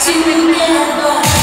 together.